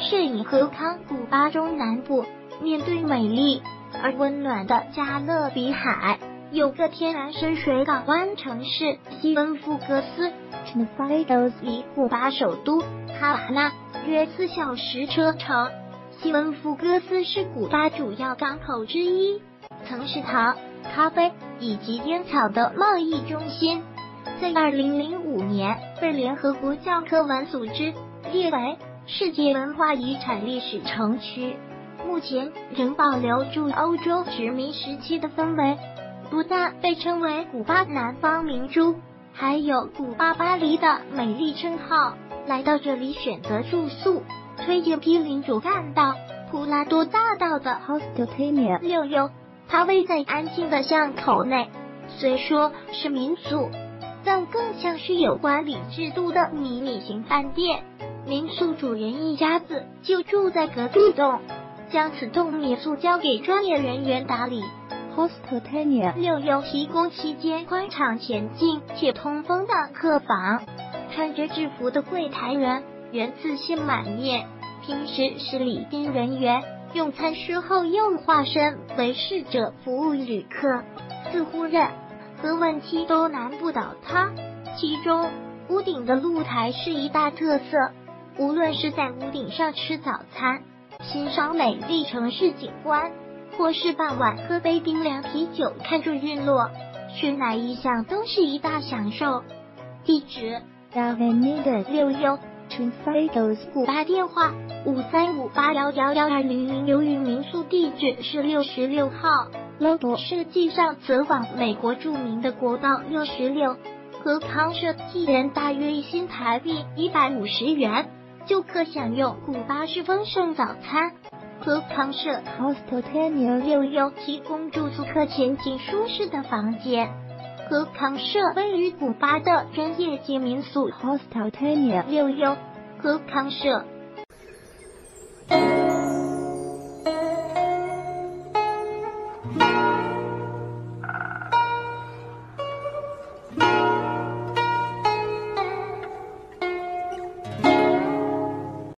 摄影河康古巴中南部，面对美丽而温暖的加勒比海，有个天然深水港湾城市西恩福格斯。离古巴首都哈瓦那约四小时车程。西恩福格斯是古巴主要港口之一，曾是糖、咖啡以及烟草的贸易中心。在二零零五年被联合国教科文组织列为世界文化遗产历史城区。目前仍保留住欧洲殖民时期的氛围，不但被称为古巴南方明珠。还有古巴巴黎的美丽称号，来到这里选择住宿，推荐毗邻主干道普拉多大道的 Hostelania 六优，它位在安静的巷口内，虽说是民宿，但更像是有管理制度的迷你型饭店。民宿主人一家子就住在隔壁栋，将此栋民宿交给专业人员打理。Hostelania 六有提供期间宽敞、前进且通风的客房，穿着制服的柜台员员自信满面。平时是礼宾人员，用餐时候又化身为侍者服务旅客，似乎任何问题都难不倒他。其中，屋顶的露台是一大特色，无论是在屋顶上吃早餐、欣赏美丽城市景观。或是傍晚喝杯冰凉啤酒，看着日落，去哪一项都是一大享受。地址：Avenida 六幺 Twin Fados，古巴电话：五三五八幺幺幺二零零。由于民宿地址是六十六号，logo 设计上则往美国著名的国道六十六。和康设计人大约一新台币一百五十元，就可享用古巴式丰盛早餐。和康舍 Hostelania 六优提供住宿客前景舒适的房间。和康舍位于古巴的专业级民宿 Hostelania 六优和康舍。